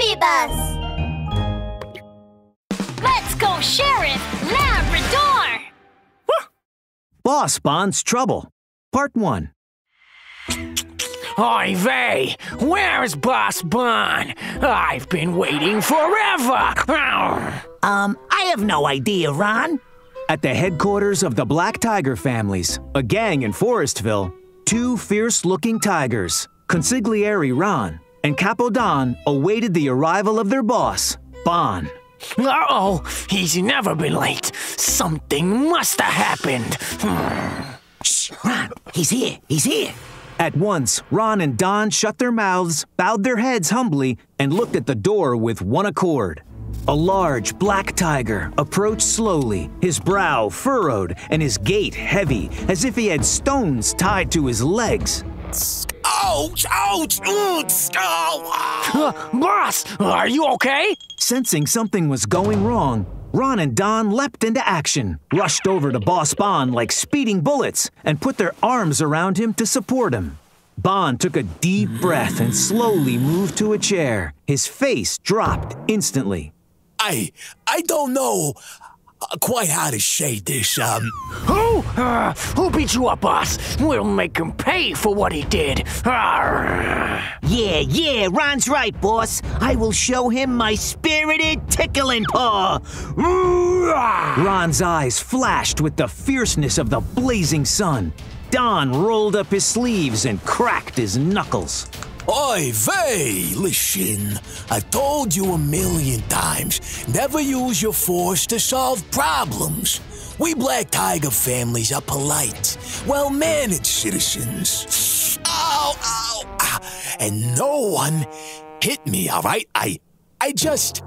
BabyBus! Let's go, Sheriff Labrador! Boss Bon's Trouble, Part 1. Oy vey, where's Boss Bon? I've been waiting forever. Um, I have no idea, Ron. At the headquarters of the Black Tiger families, a gang in Forestville, two fierce looking tigers, Consigliere Ron and Capo Don, awaited the arrival of their boss, Bon. Uh oh, he's never been late. Something must have happened. Shh, Ron, he's here, he's here. At once, Ron and Don shut their mouths, bowed their heads humbly, and looked at the door with one accord. A large black tiger approached slowly, his brow furrowed and his gait heavy, as if he had stones tied to his legs. Ouch! Ouch! Ouch! Oh, Uh, boss, are you okay? Sensing something was going wrong, Ron and Don leapt into action, rushed over to Boss Bon like speeding bullets, and put their arms around him to support him. Bon took a deep breath and slowly moved to a chair. His face dropped instantly. I I don't know uh, quite how to say this. Um, Who? Uh, who beat you up, boss? We'll make him pay for what he did. Arr. Yeah, yeah, Ron's right, boss. I will show him my spirited tickling paw. Ron's eyes flashed with the fierceness of the blazing sun. Don rolled up his sleeves and cracked his knuckles. Oi, vey! Listen, I've told you a million times never use your force to solve problems. We Black Tiger families are polite, well-managed citizens. Ow, ow, ah, and no one hit me, alright? I, I just.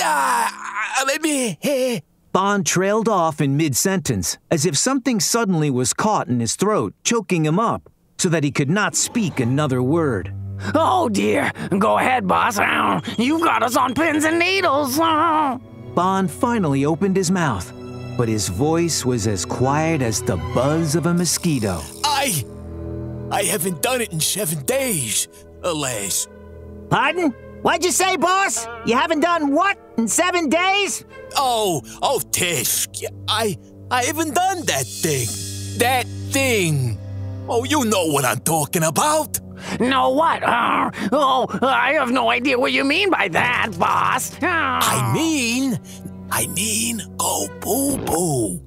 Ah, let me. Bon trailed off in mid sentence, as if something suddenly was caught in his throat, choking him up, so that he could not speak another word. Oh dear. Go ahead, boss. Ow. You got us on pins and needles. Bon finally opened his mouth, but his voice was as quiet as the buzz of a mosquito. I. I haven't done it in seven days, alas. Pardon? What'd you say, boss? You haven't done what in seven days? Oh, oh, Tish, I, I haven't done that thing. That thing. Oh, you know what I'm talking about. No, what? Arr. oh, I have no idea what you mean by that, boss. Arr. I mean, I mean, go boo boo.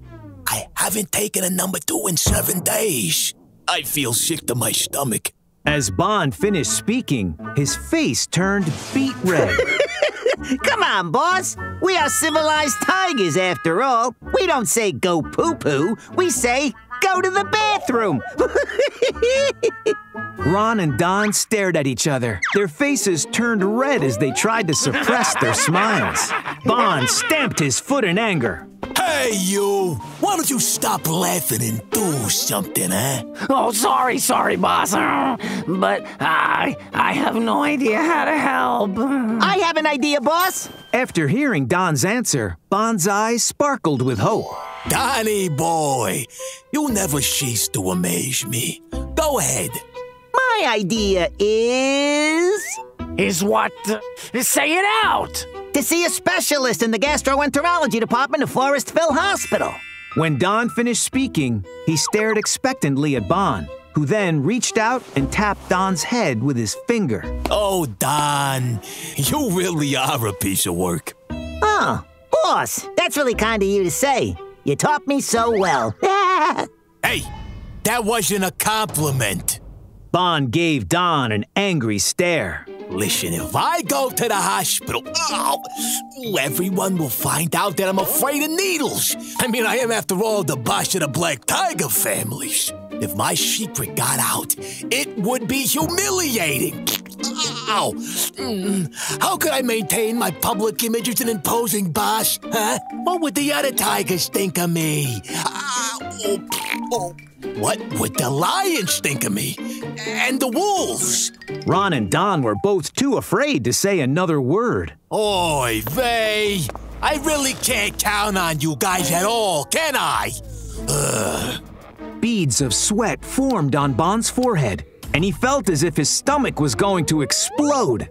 I haven't taken a number two in seven days. I feel sick to my stomach. As Bon finished speaking, his face turned beet red. Come on, boss. We are civilized tigers after all. We don't say go poo poo. We say go to the bathroom. Ron and Don stared at each other. Their faces turned red as they tried to suppress their smiles. Bon stamped his foot in anger. Hey, you! Why don't you stop laughing and do something, huh? Oh, sorry, sorry, boss. But I, I have no idea how to help. I have an idea, boss. After hearing Don's answer, Bon's eyes sparkled with hope. Donny boy, you never cease to amaze me. Go ahead. My idea is Is what? Say it out. to see a specialist in the gastroenterology department of Forestville Hospital. When Don finished speaking, he stared expectantly at Bon, who then reached out and tapped Don's head with his finger. Oh, Don, you really are a piece of work. Oh, boss, that's really kind of you to say. You taught me so well. Hey, that wasn't a compliment. Bon gave Don an angry stare. Listen, if I go to the hospital, oh, everyone will find out that I'm afraid of needles. I mean, I am, after all, the boss of the Black Tiger families. If my secret got out, it would be humiliating. Ow. Mm. How could I maintain my public image as an imposing boss? Huh? What would the other tigers think of me? Oh. What would the lions think of me? And the wolves? Ron and Don were both too afraid to say another word. Oy vey! I really can't count on you guys at all, can I? Ugh. Beads of sweat formed on Bon's forehead, and he felt as if his stomach was going to explode.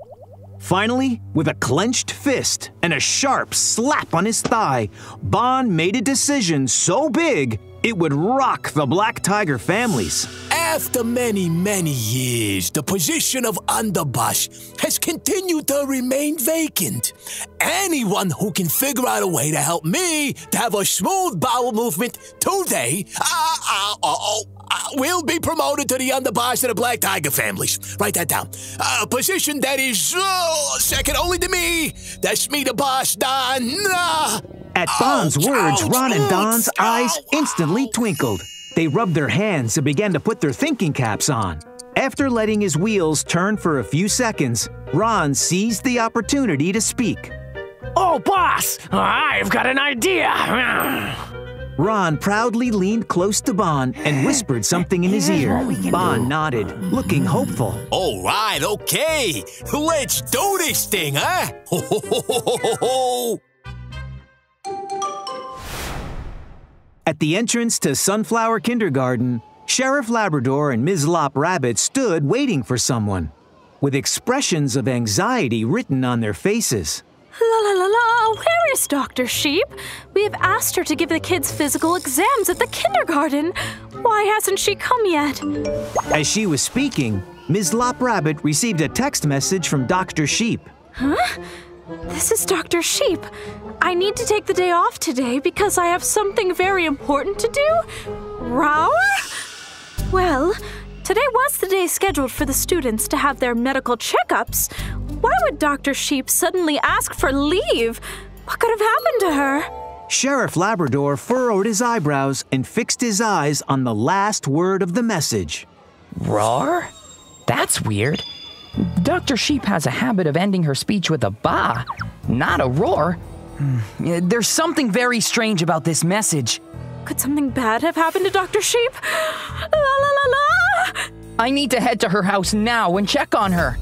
Finally, with a clenched fist and a sharp slap on his thigh, Bon made a decision so big it would rock the Black Tiger families. After many, many years, the position of underboss has continued to remain vacant. Anyone who can figure out a way to help me to have a smooth bowel movement today, uh, uh, uh, uh, uh, will be promoted to the underboss of the Black Tiger families. Write that down. A position that is uh, second only to me. That's me, the boss, Don. At Bon's ouch, words, ouch, Ron and ouch, Don's eyes instantly twinkled. They rubbed their hands and began to put their thinking caps on. After letting his wheels turn for a few seconds, Ron seized the opportunity to speak. Oh, boss, I've got an idea. Ron proudly leaned close to Bon and whispered something in his ear. Bon nodded, looking hopeful. All right, okay. Let's do this thing, huh? At the entrance to Sunflower Kindergarten, Sheriff Labrador and Ms. Lop Rabbit stood waiting for someone, with expressions of anxiety written on their faces. La la la la, where is Dr. Sheep? We have asked her to give the kids physical exams at the kindergarten. Why hasn't she come yet? As she was speaking, Ms. Lop Rabbit received a text message from Dr. Sheep. Huh? This is Dr. Sheep. I need to take the day off today because I have something very important to do. Rower? Well, today was the day scheduled for the students to have their medical checkups. Why would Dr. Sheep suddenly ask for leave? What could have happened to her? Sheriff Labrador furrowed his eyebrows and fixed his eyes on the last word of the message. Roar? That's weird. Dr. Sheep has a habit of ending her speech with a ba, not a roar. There's something very strange about this message. Could something bad have happened to Dr. Sheep? La la la la! I need to head to her house now and check on her.